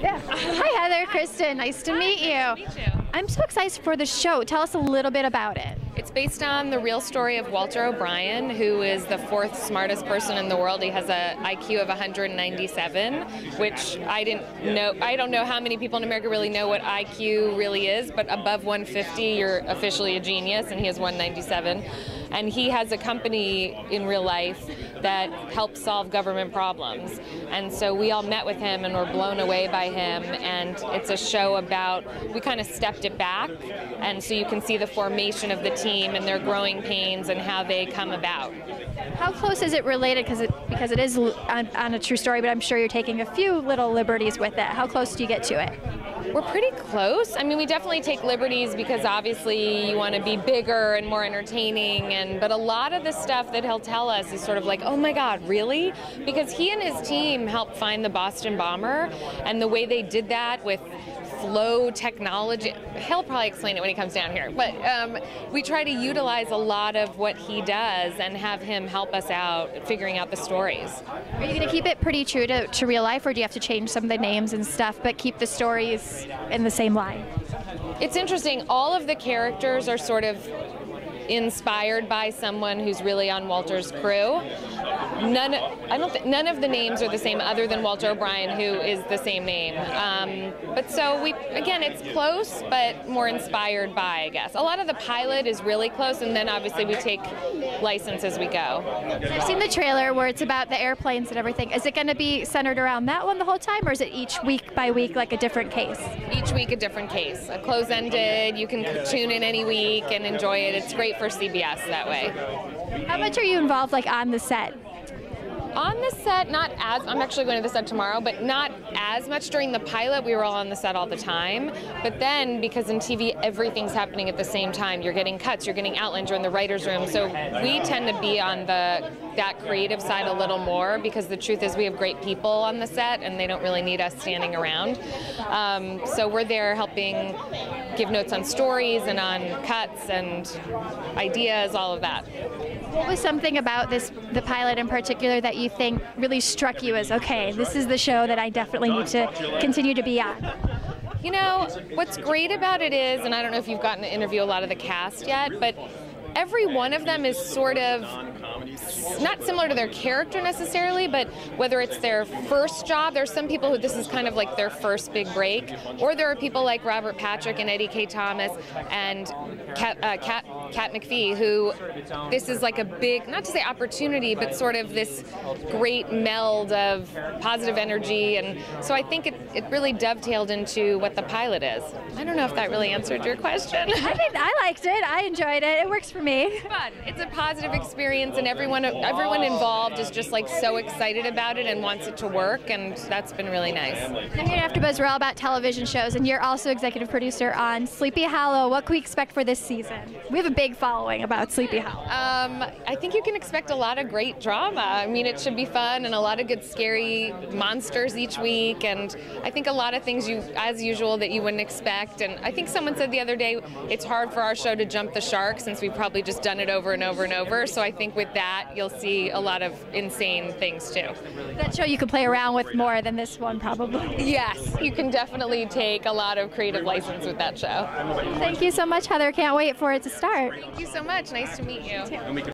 Yeah. Hi, Heather, Kristen. Nice to meet you. meet you. I'm so excited for the show. Tell us a little bit about it. It's based on the real story of Walter O'Brien, who is the fourth smartest person in the world. He has a IQ of 197, which I didn't know. I don't know how many people in America really know what IQ really is, but above 150, you're officially a genius, and he has 197. And he has a company in real life that helps solve government problems. And so we all met with him and were blown away by him. And it's a show about, we kind of stepped it back. And so you can see the formation of the team and their growing pains and how they come about. How close is it related? Because it because it is on, on a true story, but I'm sure you're taking a few little liberties with it. How close do you get to it? We're pretty close. I mean, we definitely take liberties because obviously you want to be bigger and more entertaining and but a lot of the stuff that he'll tell us is sort of like, "Oh my god, really?" Because he and his team helped find the Boston bomber and the way they did that with flow technology. He'll probably explain it when he comes down here. But um, we try to utilize a lot of what he does and have him help us out figuring out the stories. Are you going to keep it pretty true to, to real life, or do you have to change some of the names and stuff, but keep the stories in the same line? It's interesting. All of the characters are sort of inspired by someone who's really on Walter's crew. None, I don't. Th- none of the names are the same, other than Walter O'Brien, who is the same name. Um, but so we, again, it's close, but more inspired by, I guess. A lot of the pilot is really close, and then obviously we take license as we go. I've seen the trailer where it's about the airplanes and everything. Is it going to be centered around that one the whole time, or is it each week by week like a different case? Each week a different case, a close-ended. You can tune in any week and enjoy it. It's great for CBS that way. How much are you involved like on the set? On the set, not as I'm actually going to the set tomorrow, but not as much during the pilot. We were all on the set all the time. But then, because in TV everything's happening at the same time, you're getting cuts, you're getting outlines, you're in the writers' room. So we tend to be on the that creative side a little more because the truth is we have great people on the set and they don't really need us standing around. Um, so we're there helping give notes on stories and on cuts and ideas, all of that. What was something about this, the pilot in particular, that you think really struck you as okay, this is the show that I definitely need to continue to be on? You know, what's great about it is, and I don't know if you've gotten to interview a lot of the cast yet, but every one of them is sort of not similar to their character necessarily, but whether it's their first job, there's some people who this is kind of like their first big break, or there are people like Robert Patrick and Eddie Kaye Thomas and Kat, uh, Kat McPhee, who this is like a big, not to say opportunity, but sort of this great meld of positive energy. And so I think it, it really dovetailed into what the pilot is. I don't know if that really answered your question. I think I liked it. I enjoyed it. It works for me. fun. It's a positive experience, and everyone everyone involved is just like so excited about it and wants it to work, and that's been really nice. I'm here after Buzz. We're all about television shows, and you're also executive producer on Sleepy Hollow. What can we expect for this season? We have a big following about Sleepy Hollow. Um, I think you can expect a lot of great drama. I mean, it should be fun and a lot of good scary monsters each week, and I think a lot of things you, as usual, that you wouldn't expect. And I think someone said the other day it's hard for our show to jump the shark since we've probably just done it over and over and over. So I think with that, you'll see a lot of insane things too. That show you could play around with more than this one, probably. Yes, you can definitely take a lot of creative license with that show. Thank you so much, Heather. Can't wait for it to start. Thank you so much. Nice to meet you.